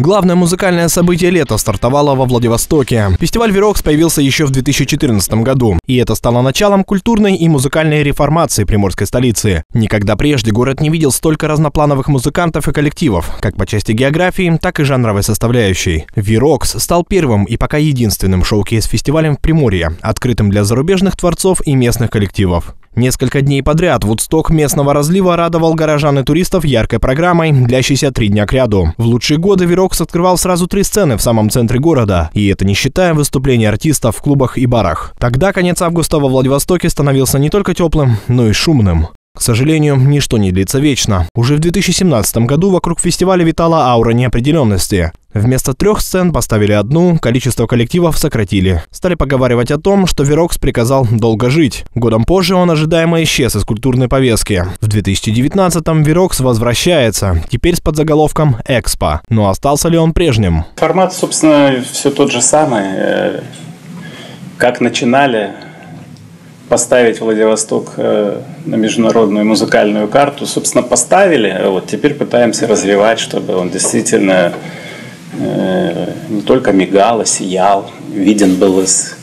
Главное музыкальное событие лета стартовало во Владивостоке. Фестиваль «V-ROX» появился еще в 2014 году, и это стало началом культурной и музыкальной реформации приморской столицы. Никогда прежде город не видел столько разноплановых музыкантов и коллективов, как по части географии, так и жанровой составляющей. «V-ROX» стал первым и пока единственным showcase -фестивалем в Приморье, открытым для зарубежных творцов и местных коллективов. Несколько дней подряд Вудсток местного разлива радовал горожан и туристов яркой программой, длящейся три дня к ряду. В лучшие годы V-ROX открывал сразу три сцены в самом центре города, и это не считая выступлений артистов в клубах и барах. Тогда конец августа во Владивостоке становился не только теплым, но и шумным. К сожалению, ничто не длится вечно. Уже в 2017 году вокруг фестиваля витала аура неопределенности. Вместо трех сцен поставили одну, количество коллективов сократили. Стали поговаривать о том, что Верокс приказал долго жить. Годом позже он ожидаемо исчез из культурной повестки. В 2019-м Верокс возвращается, теперь с подзаголовком «Экспо». Но остался ли он прежним? Формат, собственно, все тот же самый. Э, как начинали поставить Владивосток э, на международную музыкальную карту. Собственно, поставили, вот теперь пытаемся развивать, чтобы он действительно э, не только мигал, а сиял, виден был из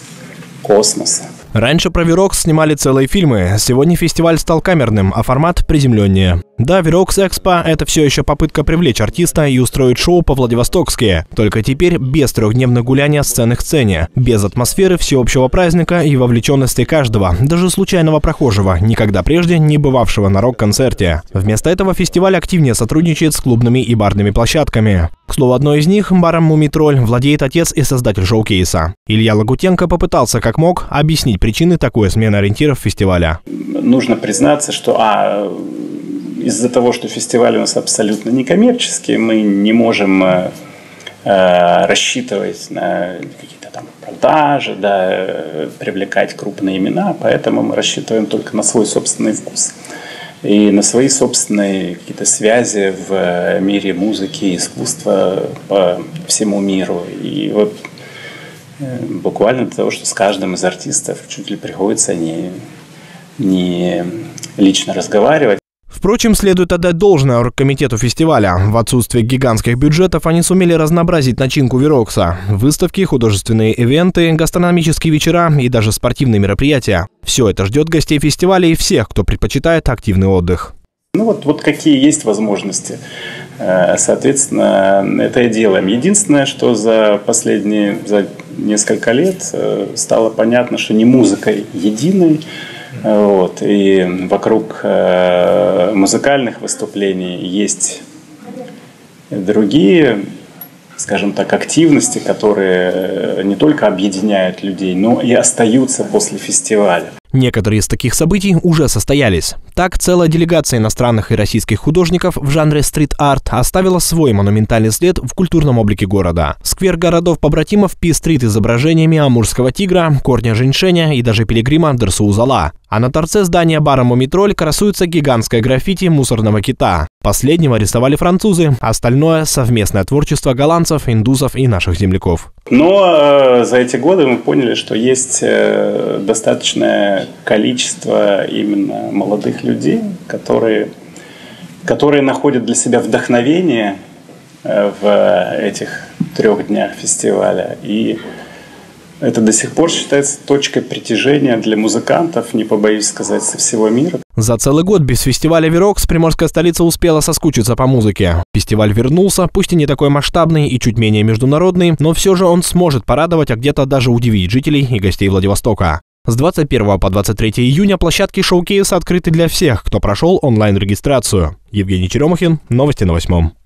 космоса. Раньше про Верокс снимали целые фильмы. Сегодня фестиваль стал камерным, а формат приземленнее. Да, Верокс Экспо – это все еще попытка привлечь артиста и устроить шоу по-владивостокски. Только теперь без трехдневных гуляния сцены к сцене. Без атмосферы всеобщего праздника и вовлеченности каждого, даже случайного прохожего, никогда прежде не бывавшего на рок-концерте. Вместо этого фестиваль активнее сотрудничает с клубными и барными площадками. Слову, одной из них, баром «Мумитроль», владеет отец и создатель шоу-кейса. Илья Лагутенко попытался как мог объяснить причины такой смены ориентиров фестиваля. Нужно признаться, что а, из-за того, что фестиваль у нас абсолютно некоммерческий, мы не можем э, э рассчитывать на какие-то там продажи, да, привлекать крупные имена, поэтому мы рассчитываем только на свой собственный вкус и на свои собственные какие-то связи в мире музыки и искусства по всему миру. И вот э, буквально для того, что с каждым из артистов чуть ли приходится не, не лично разговаривать. Впрочем, следует отдать должное оргкомитету фестиваля. В отсутствие гигантских бюджетов они сумели разнообразить начинку Верокса. Выставки, художественные ивенты, гастрономические вечера и даже спортивные мероприятия. Все это ждет гостей фестиваля и всех, кто предпочитает активный отдых. Ну вот, вот какие есть возможности. Э, соответственно, это и делаем. Единственное, что за последние за несколько лет э, стало понятно, что не музыкой единой, вот. И вокруг э, музыкальных выступлений есть другие, скажем так, активности, которые э, не только объединяют людей, но и остаются после фестиваля. Некоторые из таких событий уже состоялись. Так, целая делегация иностранных и российских художников в жанре стрит-арт оставила свой монументальный след в культурном облике города. Сквер городов-побратимов пестрит изображениями амурского тигра, корня женьшеня и даже пилигрима Дерсуузала. А на торце здания бара «Мумитроль» красуется гигантское граффити мусорного кита. Последнего рисовали французы, остальное – совместное творчество голландцев, индусов и наших земляков. Но э, за эти годы мы поняли, что есть э, достаточное количество именно молодых людей, которые, которые находят для себя вдохновение э, в этих трех днях фестиваля. И это до сих пор считается точкой притяжения для музыкантов, не побоюсь сказать, со всего мира. За целый год без фестиваля «Верокс» приморская столица успела соскучиться по музыке. Фестиваль вернулся, пусть и не такой масштабный и чуть менее международный, но все же он сможет порадовать, а где-то даже удивить жителей и гостей Владивостока. С 21 по 23 июня площадки шоу-кейса открыты для всех, кто прошел онлайн-регистрацию. Евгений Черемухин, новости на восьмом.